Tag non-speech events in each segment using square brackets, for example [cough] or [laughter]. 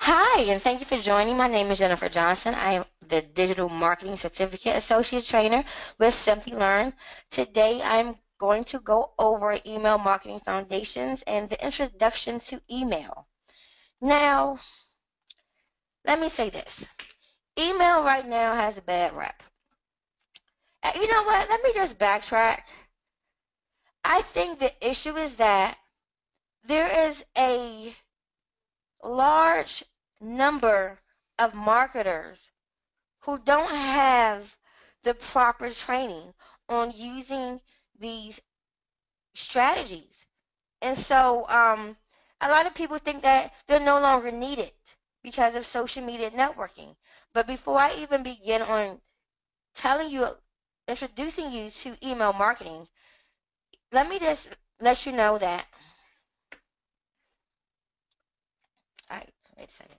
Hi, and thank you for joining. My name is Jennifer Johnson. I am the Digital Marketing Certificate Associate Trainer with Simplilearn. Today I'm going to go over email marketing foundations and the introduction to email. Now, let me say this. Email right now has a bad rep. Uh, you know what? Let me just backtrack. I think the issue is that there is a large number of marketers who don't have the proper training on using these strategies. And so um, a lot of people think that they're no longer needed because of social media networking. But before I even begin on telling you, introducing you to email marketing, let me just let you know that. All right, wait a second.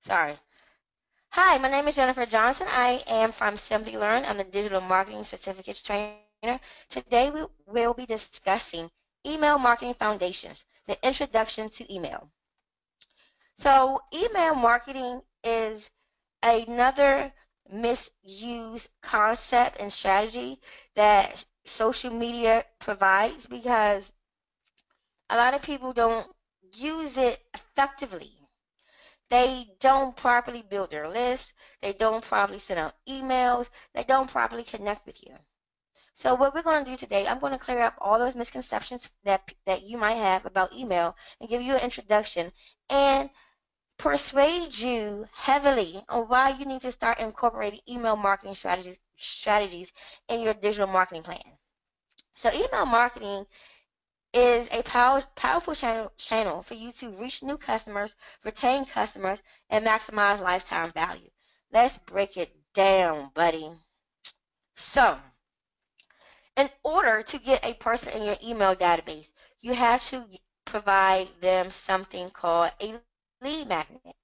Sorry. Hi, my name is Jennifer Johnson. I am from Simplilearn. I'm the Digital Marketing Certificates Trainer. Today we will be discussing Email Marketing Foundations, the introduction to email. So email marketing is another misused concept and strategy that social media provides because a lot of people don't use it effectively. They don't properly build their list. They don't properly send out emails. They don't properly connect with you. So what we're going to do today, I'm going to clear up all those misconceptions that that you might have about email and give you an introduction and persuade you heavily on why you need to start incorporating email marketing strategies strategies in your digital marketing plan. So email marketing is a power, powerful channel, channel for you to reach new customers, retain customers, and maximize lifetime value. Let's break it down, buddy. So, in order to get a person in your email database, you have to provide them something called a lead magnet.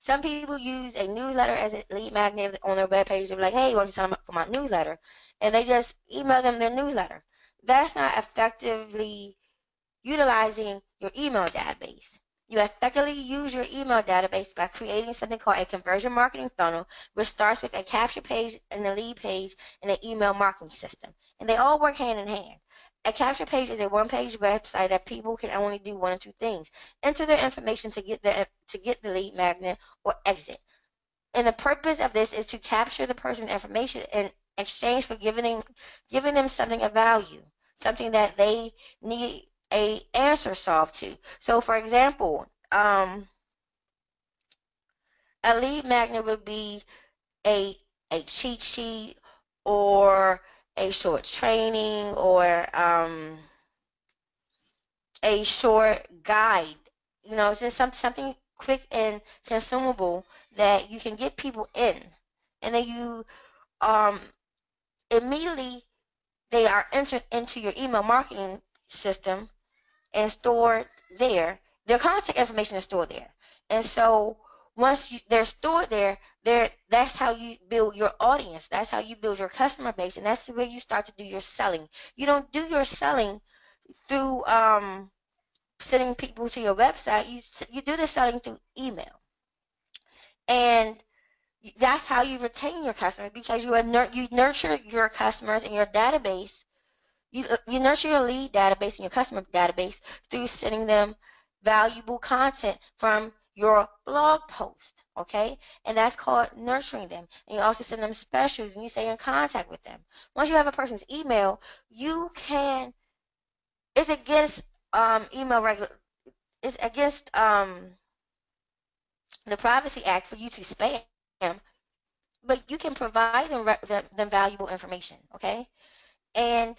Some people use a newsletter as a lead magnet on their web page. They're like, hey, you want to sign up for my newsletter? And they just email them their newsletter. That's not effectively utilizing your email database. You effectively use your email database by creating something called a conversion marketing funnel, which starts with a capture page and a lead page and an email marketing system. And they all work hand in hand. A capture page is a one-page website that people can only do one or two things: enter their information to get the to get the lead magnet or exit. And the purpose of this is to capture the person's information in exchange for giving giving them something of value, something that they need a answer solved to. So, for example, um, a lead magnet would be a a cheat sheet or a short training or um, a short guide. You know, just some, something quick and consumable that you can get people in. And then you um, immediately they are entered into your email marketing system and stored there. Their contact information is stored there. And so once you, they're stored there, there that's how you build your audience. That's how you build your customer base, and that's where you start to do your selling. You don't do your selling through um, sending people to your website. You you do the selling through email, and that's how you retain your customers because you you nurture your customers in your database. You, you nurture your lead database and your customer database through sending them valuable content from your blog post, okay? And that's called nurturing them. And you also send them specials and you stay in contact with them. Once you have a person's email, you can, it's against um, email regular, it's against um, the Privacy Act for you to spam, but you can provide them, them valuable information, okay? And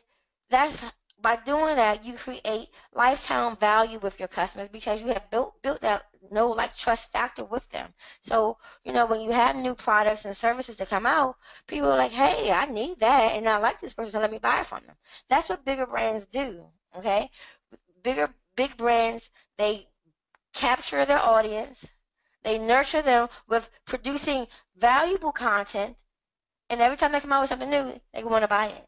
that's by doing that, you create lifetime value with your customers because you have built built that no like trust factor with them. So you know when you have new products and services that come out, people are like, "Hey, I need that, and I like this person, so let me buy it from them." That's what bigger brands do. Okay, bigger big brands they capture their audience, they nurture them with producing valuable content, and every time they come out with something new, they want to buy it.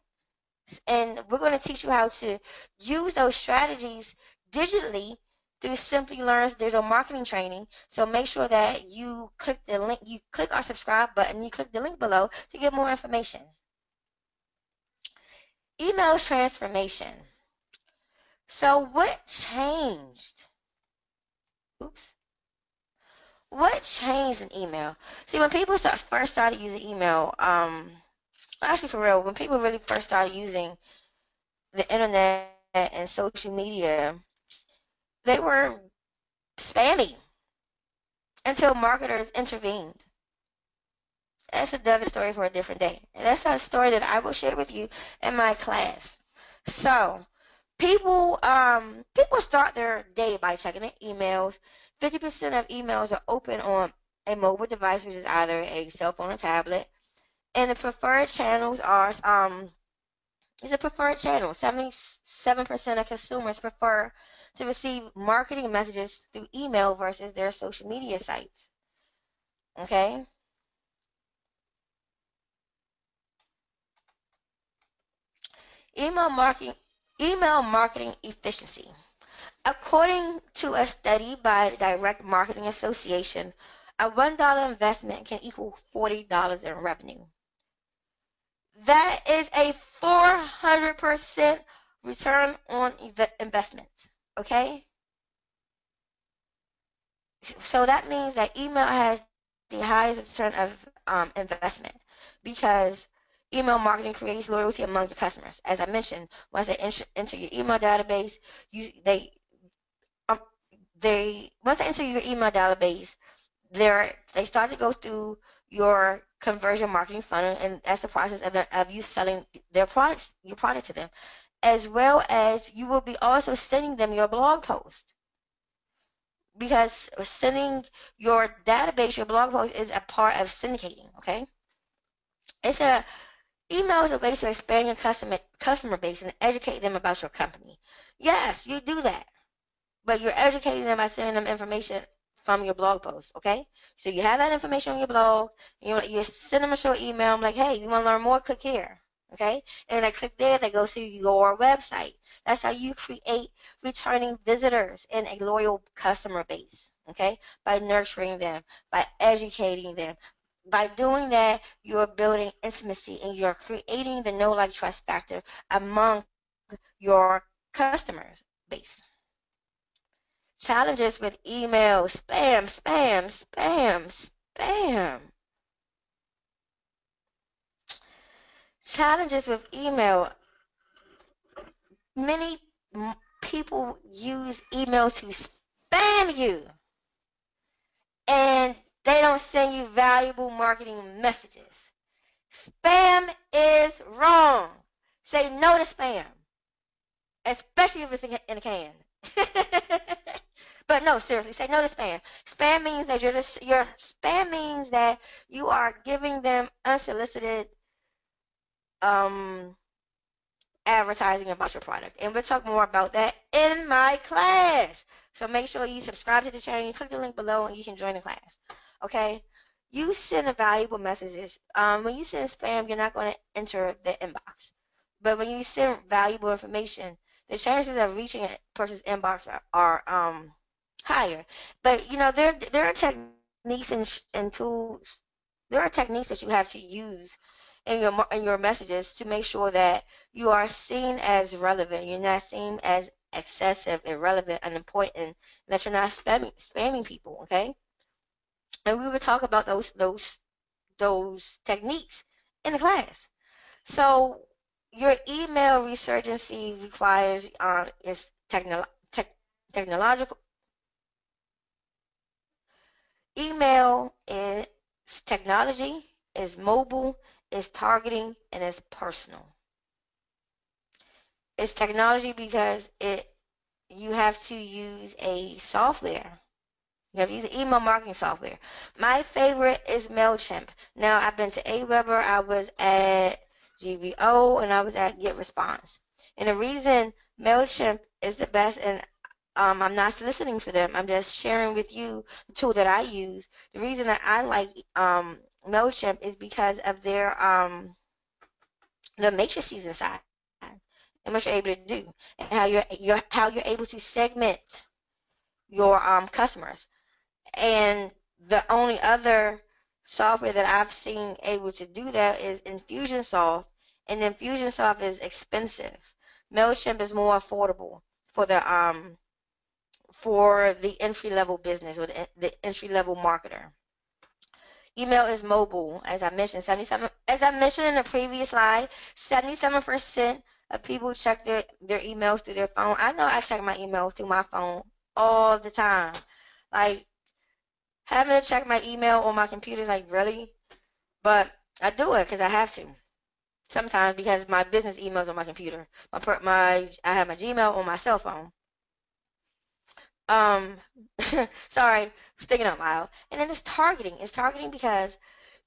And we're going to teach you how to use those strategies digitally through Simplilearn's digital marketing training. So make sure that you click the link, you click our subscribe button, you click the link below to get more information. Email transformation. So what changed? Oops. What changed in email? See, when people start, first started using email, um, actually for real, when people really first started using the internet and social media, they were spammy until marketers intervened. That's another story for a different day. And that's a story that I will share with you in my class. So, people um people start their day by checking their emails. 50% of emails are open on a mobile device, which is either a cell phone or tablet. And the preferred channels are um is a preferred channel. 77% of consumers prefer to receive marketing messages through email versus their social media sites. Okay? Email marketing email marketing efficiency. According to a study by the Direct Marketing Association, a $1 investment can equal $40 in revenue. That is a 400% return on investment. Okay? So that means that email has the highest return of um, investment because email marketing creates loyalty among your customers. As I mentioned, once they enter, your email database, you they um, they once they enter your email database, they they start to go through your conversion marketing funnel, and that's the process of, the, of you selling their products, your product to them, as well as you will be also sending them your blog post. Because sending your database, your blog post is a part of syndicating, okay? It's a email is a way to expand your customer customer base and educate them about your company. Yes, you do that. But you're educating them by sending them information from your blog post, okay? So you have that information on your blog, you you send them a short email, I'm like, hey, you want to learn more? Click here, okay? And they click there, they go to your website. That's how you create returning visitors and a loyal customer base, okay? By nurturing them, by educating them. By doing that, you're building intimacy and you're creating the no like trust factor among your customers base challenges with email, spam, spam, spam, spam. Challenges with email. Many people use email to spam you. And they don't send you valuable marketing messages. Spam is wrong. Say no to spam, especially if it's in a can. [laughs] But no, seriously, say no to spam. Spam means that you're just your spam means that you are giving them unsolicited um advertising about your product. And we'll talk more about that in my class. So make sure you subscribe to the channel, you click the link below and you can join the class. Okay? You send a valuable messages. Um, when you send spam, you're not going to enter the inbox. But when you send valuable information, the chances of reaching a person's inbox are, are um higher. But you know, there there are techniques and, and tools. There are techniques that you have to use in your in your messages to make sure that you are seen as relevant. You're not seen as excessive, irrelevant, unimportant, and that you're not spamming spamming people. Okay. And we will talk about those those those techniques in the class. So your email resurgency requires uh, is techno- te- technological Email is technology, is mobile, is targeting, and is personal. It's technology because it you have to use a software. You have to use email marketing software. My favorite is MailChimp. Now, I've been to Aweber, I was at GVO, and I was at GetResponse. And the reason MailChimp is the best, and um, I'm not soliciting for them. I'm just sharing with you the tool that I use. The reason that I like um, MailChimp is because of their um, the matrices inside. and what you're able to do and how you're, you're how you're able to segment your um, customers. And the only other software that I've seen able to do that is Infusionsoft, and Infusionsoft is expensive. Mailchimp is more affordable for the um for the entry level business or the, entry level marketer. Email is mobile, as I mentioned. 77, as I mentioned in the previous slide, 77% of people check their, their emails through their phone. I know I check my emails through my phone all the time. Like, having to check my email on my computer is like, really? But I do it because I have to. Sometimes because my business emails on my computer. My, my I have my Gmail on my cell phone. Um, [laughs] sorry, sticking out loud. And then it's targeting. It's targeting because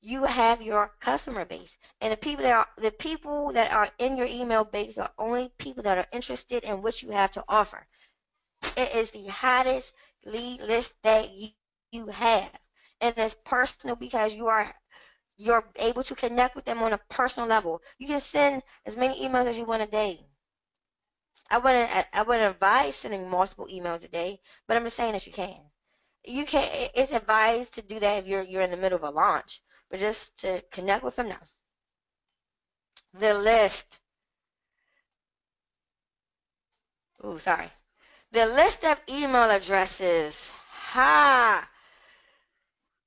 you have your customer base, and the people that are the people that are in your email base are only people that are interested in what you have to offer. It is the hottest lead list that you, you have, and it's personal because you are you're able to connect with them on a personal level. You can send as many emails as you want a day. I wouldn't I wouldn't advise sending multiple emails a day, but I'm just saying that you can. You can it's advised to do that if you're you're in the middle of a launch, but just to connect with them now. The list. Ooh, sorry. The list of email addresses. Ha!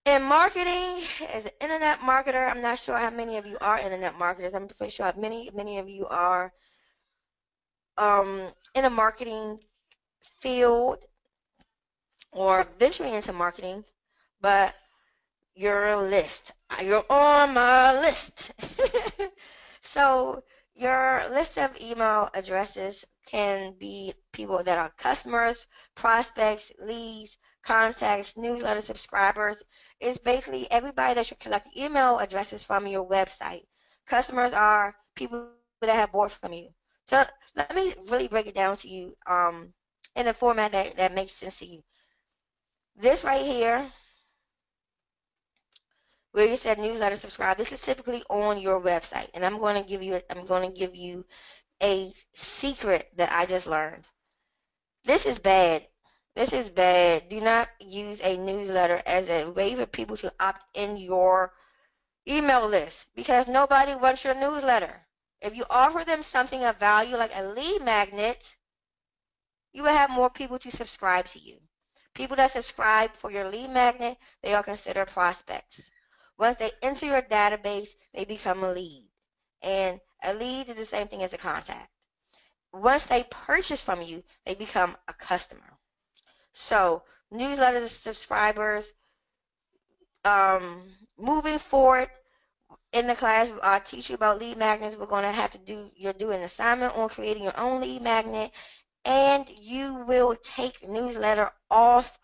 In marketing, as an internet marketer, I'm not sure how many of you are internet marketers. I'm pretty sure many many of you are um, in a marketing field or venturing into marketing, but your list. You're on my list. [laughs] so your list of email addresses can be people that are customers, prospects, leads, contacts, newsletter subscribers. It's basically everybody that you collect email addresses from your website. Customers are people that have bought from you. So let me really break it down to you um, in a format that, that makes sense to you. This right here, where you said newsletter subscribe, this is typically on your website, and I'm going to give you I'm going to give you a secret that I just learned. This is bad. This is bad. Do not use a newsletter as a way for people to opt in your email list because nobody wants your newsletter. If you offer them something of value like a lead magnet, you will have more people to subscribe to you. People that subscribe for your lead magnet, they are considered prospects. Once they enter your database, they become a lead. And a lead is the same thing as a contact. Once they purchase from you, they become a customer. So, newsletters, subscribers, um, moving forward, in the class, I teach you about lead magnets. We're going to have to do, you're doing an assignment on creating your own lead magnet, and you will take newsletter off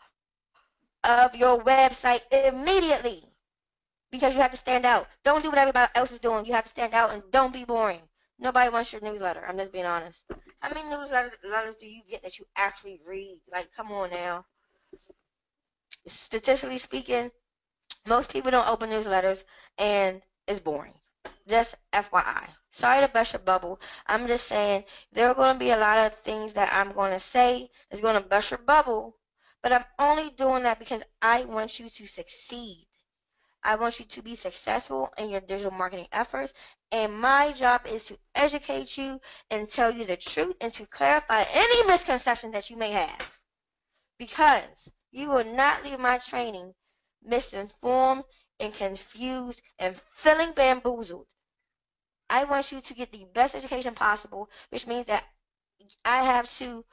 of your website immediately because you have to stand out. Don't do what everybody else is doing. You have to stand out and don't be boring. Nobody wants your newsletter. I'm just being honest. How many newsletters do you get that you actually read? Like, come on now. Statistically speaking, most people don't open newsletters, and is boring. Just FYI. Sorry to bust your bubble. I'm just saying there are going to be a lot of things that I'm going to say that's going to bust your bubble, but I'm only doing that because I want you to succeed. I want you to be successful in your digital marketing efforts, and my job is to educate you and tell you the truth and to clarify any misconceptions that you may have. Because you will not leave my training misinformed and confused and feeling bamboozled. I want you to get the best education possible, which means that I have to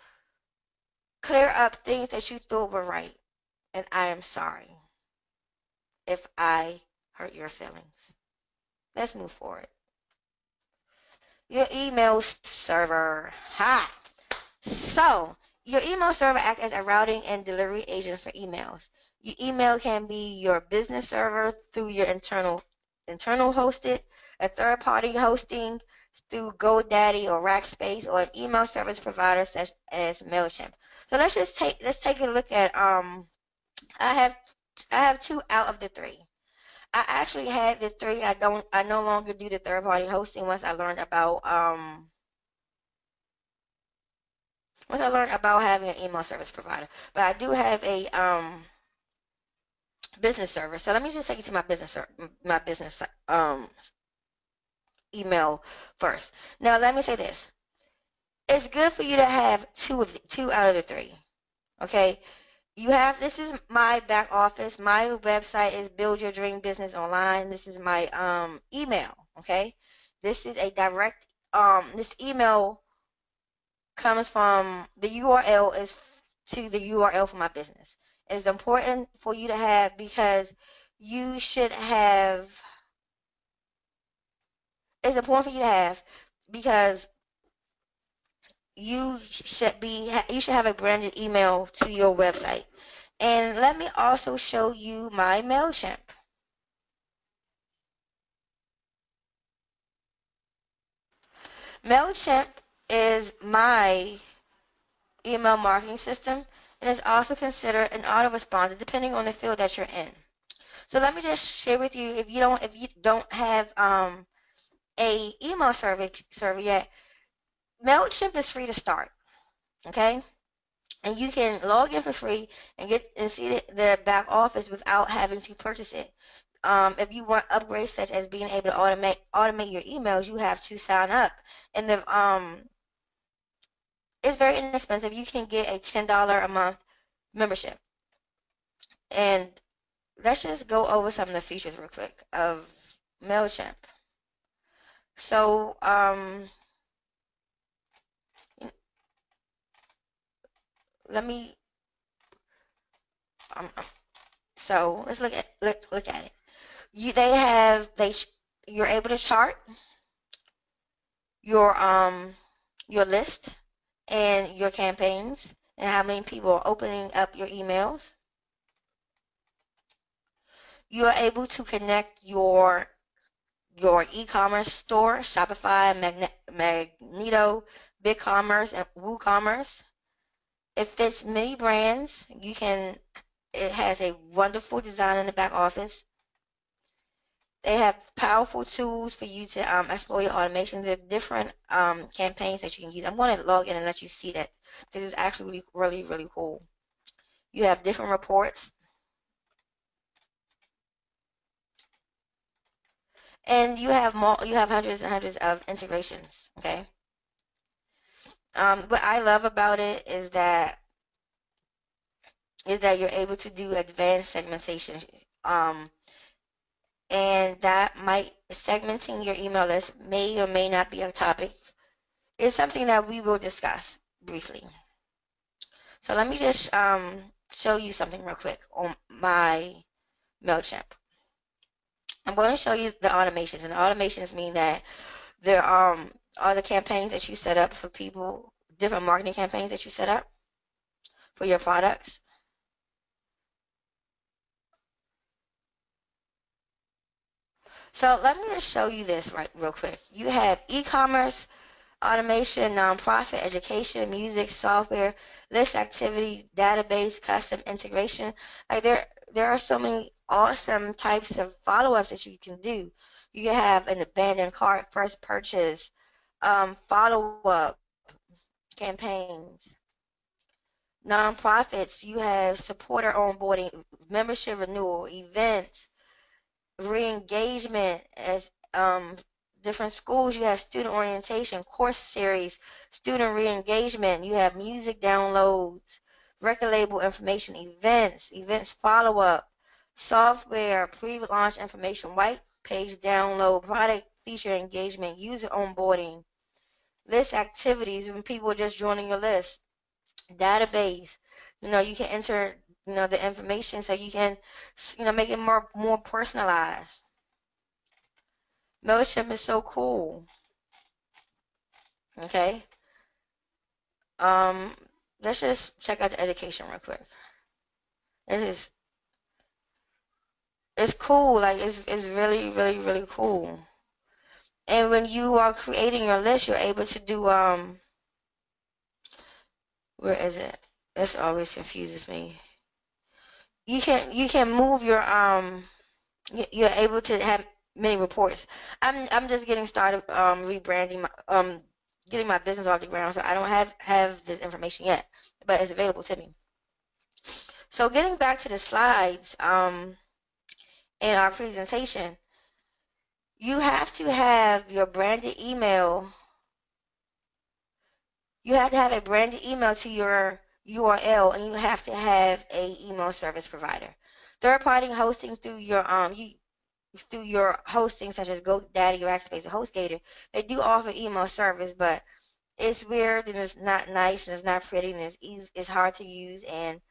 clear up things that you thought were right. And I am sorry if I hurt your feelings. Let's move forward. Your email server. Ha! So, your email server acts as a routing and delivery agent for emails. Your email can be your business server through your internal internal hosted, a third party hosting through GoDaddy or Rackspace, or an email service provider such as Mailchimp. So let's just take let's take a look at um I have I have two out of the three. I actually had the three. I don't I no longer do the third party hosting once I learned about um once I learned about having an email service provider. But I do have a um, business server. So let me just take you to my business my business um, email first. Now let me say this: it's good for you to have two of the, two out of the three. Okay, you have this is my back office. My website is Build Your Dream Business Online. This is my um, email. Okay, this is a direct um, this email comes from the URL is to the URL for my business. It's important for you to have because you should have it's important for you to have because you should be you should have a branded email to your website. And let me also show you my MailChimp. MailChimp is my email marketing system and is also considered an autoresponder depending on the field that you're in. So let me just share with you if you don't if you don't have um, a email server server yet, Mailchimp is free to start. Okay, and you can log in for free and get and see the, the back office without having to purchase it. Um, if you want upgrades such as being able to automate automate your emails, you have to sign up. And the um, it's very inexpensive. You can get a ten dollar a month membership. And let's just go over some of the features real quick of Mailchimp. So um, let me um, so let's look at look, look at it you they have they you're able to chart your um your list and your campaigns and how many people are opening up your emails you are able to connect your your e-commerce store Shopify Magento BigCommerce and WooCommerce it fits many brands. You can. It has a wonderful design in the back office. They have powerful tools for you to um, explore your automation. There are different um, campaigns that you can use. I'm going to log in and let you see that. This is actually really, really, really cool. You have different reports. And you have more, you have hundreds and hundreds of integrations. Okay. Um, what I love about it is that is that you're able to do advanced segmentation. Um, and that might segmenting your email list may or may not be a topic. is something that we will discuss briefly. So let me just um, show you something real quick on my MailChimp. I'm going to show you the automations. And the automations mean that there um, are the campaigns that you set up for people different marketing campaigns that you set up for your products. So let me just show you this right real quick. You have e-commerce, automation, nonprofit, education, music, software, list activity, database, custom integration. Like there, there are so many awesome types of follow-ups that you can do. You can have an abandoned cart, first purchase, um, follow-up, campaigns. Nonprofits, you have supporter onboarding, membership renewal, events, re-engagement as um, different schools. You have student orientation, course series, student re-engagement. You have music downloads, record label information, events, events follow-up, software, pre-launch information, white page download, product feature engagement, user onboarding, list activities when people are just joining your list, database. You know, you can enter you know the information so you can you know make it more more personalized. Mailchimp is so cool. Okay. Um, let's just check out the education real quick. This is it's cool. Like it's it's really really really cool. And when you are creating your list, you're able to do um. Where is it? This always confuses me. You can you can move your um. You're able to have many reports. I'm I'm just getting started um rebranding my um getting my business off the ground, so I don't have have this information yet, but it's available to me. So getting back to the slides um, in our presentation, you have to have your branded email. You have to have a branded email to your URL, and you have to have a email service provider. Third-party hosting through your um you through your hosting such as GoDaddy, Rackspace, or HostGator, they do offer email service, but it's weird and it's not nice and it's not pretty and it's easy, it's hard to use and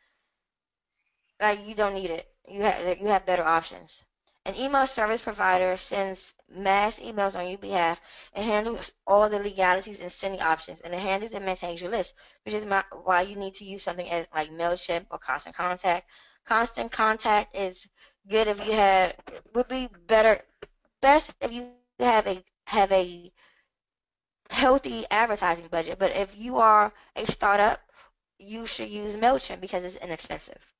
like you don't need it. You have you have better options. An email service provider sends mass emails on your behalf and handles all the legalities and sending options, and it handles and maintains your list, which is my, why you need to use something as, like Mailchimp or Constant Contact. Constant Contact is good if you have would be better best if you have a have a healthy advertising budget. But if you are a startup, you should use Mailchimp because it's inexpensive.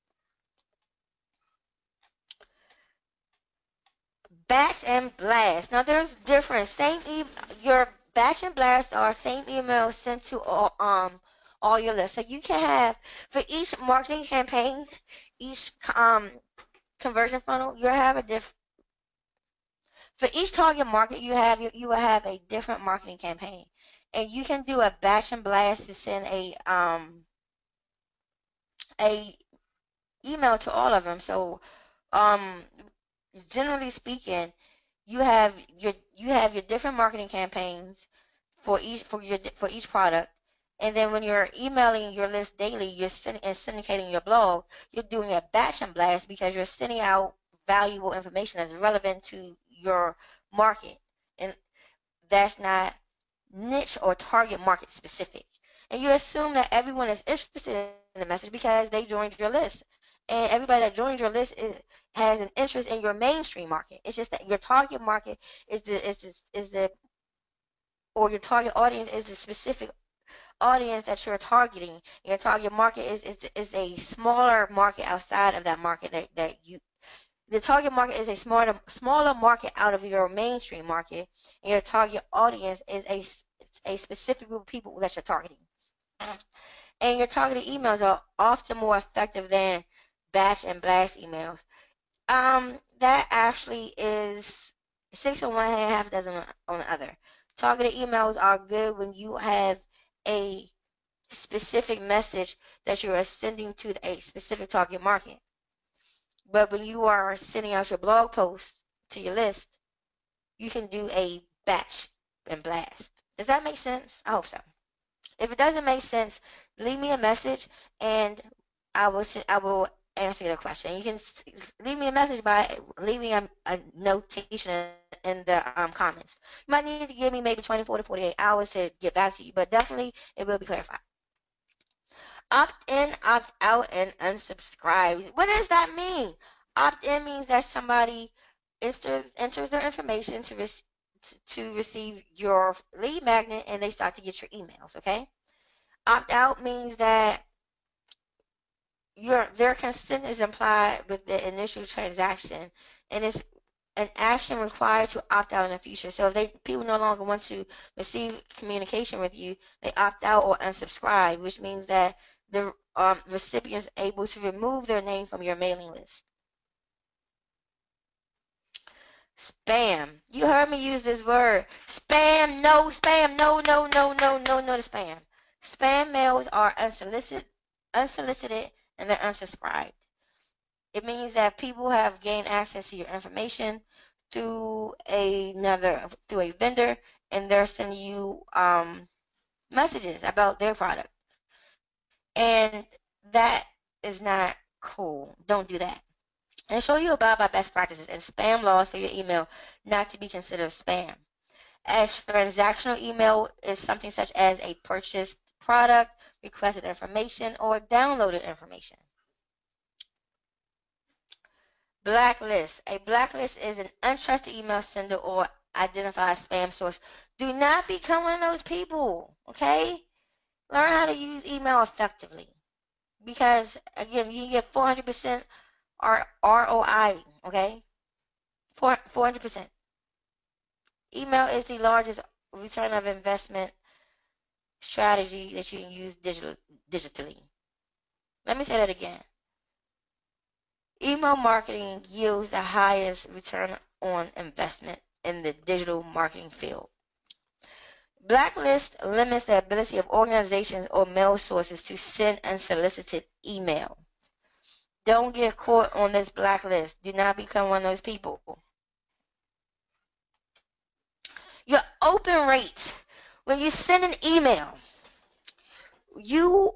Batch and blast. Now there's difference. Same e- your batch and blast are same email sent to all um all your lists. So you can have for each marketing campaign, each um conversion funnel, you'll have a diff. For each target market, you have you, you will have a different marketing campaign, and you can do a batch and blast to send a um a email to all of them. So um generally speaking, you have your you have your different marketing campaigns for each for your for each product, and then when you're emailing your list daily, you're sending and syndicating your blog. You're doing a batch and blast because you're sending out valuable information that's relevant to your market, and that's not niche or target market specific. And you assume that everyone is interested in the message because they joined your list and everybody that joins your list is, has an interest in your mainstream market. It's just that your target market is the is the, is the or your target audience is the specific audience that you're targeting. Your target market is, is, is a smaller market outside of that market that, that you the target market is a smaller smaller market out of your mainstream market, and your target audience is a, a specific group of people that you're targeting. And your targeted emails are often more effective than batch and blast emails. Um, that actually is six on one hand, half a dozen on the other. Targeted emails are good when you have a specific message that you are sending to a specific target market. But when you are sending out your blog post to your list, you can do a batch and blast. Does that make sense? I hope so. If it doesn't make sense, leave me a message and I will I will answer your question. You can leave me a message by leaving a, a notation in the um, comments. You might need to give me maybe 24 to 48 hours to get back to you, but definitely it will be clarified. Opt in, opt out, and unsubscribe. What does that mean? Opt in means that somebody enters, enters their information to, to receive your lead magnet and they start to get your emails, okay? Opt out means that your their consent is implied with the initial transaction and it's an action required to opt out in the future. So if they people no longer want to receive communication with you, they opt out or unsubscribe, which means that the um, recipient is able to remove their name from your mailing list. Spam. You heard me use this word. Spam, no, spam, no, no, no, no, no, no to spam. Spam mails are unsolicited, unsolicited and they're unsubscribed. It means that people have gained access to your information through another through a vendor and they're sending you um, messages about their product. And that is not cool. Don't do that. And show you about my best practices and spam laws for your email not to be considered spam. As transactional email is something such as a purchased product, requested information, or downloaded information. Blacklist. A blacklist is an untrusted email sender or identified spam source. Do not become one of those people, okay? Learn how to use email effectively. Because, again, you get 400% ROI, okay? 400%. Email is the largest return of investment strategy that you can use digital, digitally. Let me say that again. Email marketing yields the highest return on investment in the digital marketing field. Blacklist limits the ability of organizations or mail sources to send unsolicited email. Don't get caught on this blacklist. Do not become one of those people. Your open rate when you send an email, you,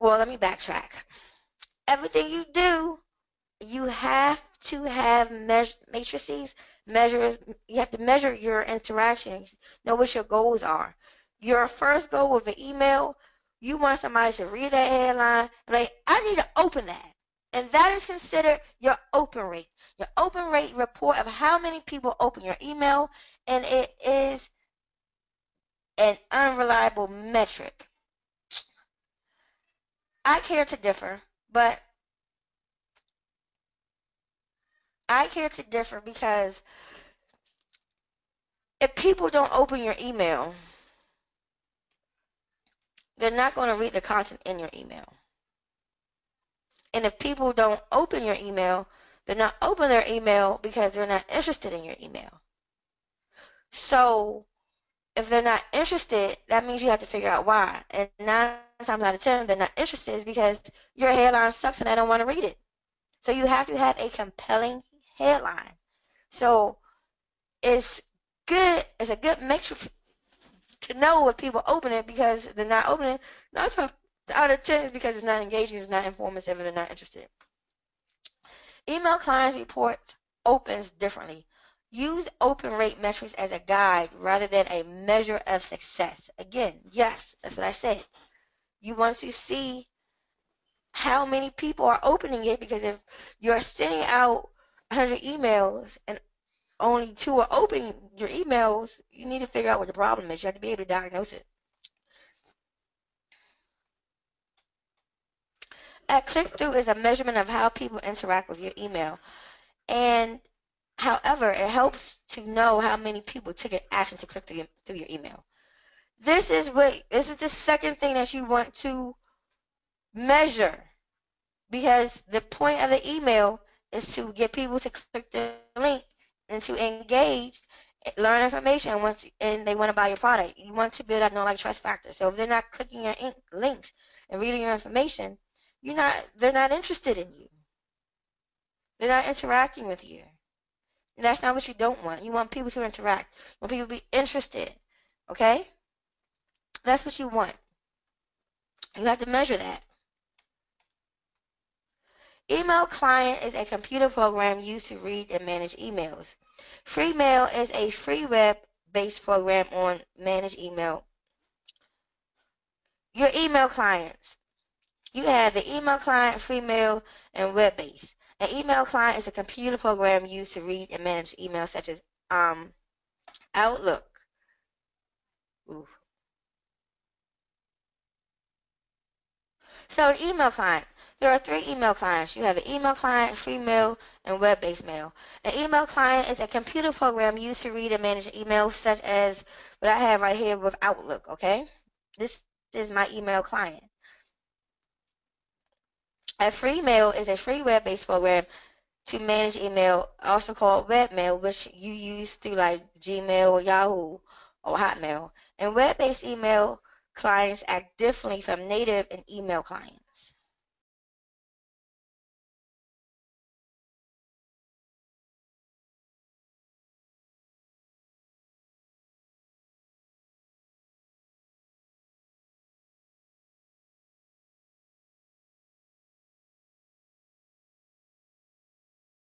well, let me backtrack. Everything you do, you have to have measure, matrices, measures. You have to measure your interactions, know what your goals are. Your first goal with an email, you want somebody to read that headline like, I need to open that. And that is considered your open rate. Your open rate report of how many people open your email, and it is an unreliable metric. I care to differ, but I care to differ because if people don't open your email, they're not going to read the content in your email. And if people don't open your email, they're not open their email because they're not interested in your email. So if they're not interested, that means you have to figure out why. And nine times out of ten, they're not interested because your headline sucks and I don't want to read it. So you have to have a compelling headline. So it's good. It's a good matrix to know when people open it because they're not opening. Nine times out of ten is because it's not engaging, it's not informative, and they're not interested. Email clients report opens differently. Use open rate metrics as a guide rather than a measure of success. Again, yes, that's what I said. You want to see how many people are opening it because if you're sending out 100 emails and only two are opening your emails, you need to figure out what the problem is. You have to be able to diagnose it. A click-through is a measurement of how people interact with your email. And however, it helps to know how many people took an action to click through your, through your email. This is what this is the second thing that you want to measure because the point of the email is to get people to click the link and to engage, learn information, once and they want to buy your product. You want to build that no like trust factor. So if they're not clicking your links and reading your information, you're not they're not interested in you. They're not interacting with you. And that's not what you don't want. You want people to interact. You want people to be interested. Okay? That's what you want. You have to measure that. Email client is a computer program used to read and manage emails. FreeMail is a free web-based program on manage email. Your email clients. You have the email client, FreeMail, and web-based. An email client is a computer program used to read and manage emails such as um, Outlook. Ooh. So an email client. There are three email clients. You have an email client, free mail, and web-based mail. An email client is a computer program used to read and manage emails such as what I have right here with Outlook, okay? This is my email client. A free mail is a free web-based program to manage email, also called webmail, which you use through like Gmail or Yahoo or Hotmail. And web-based email clients act differently from native and email clients.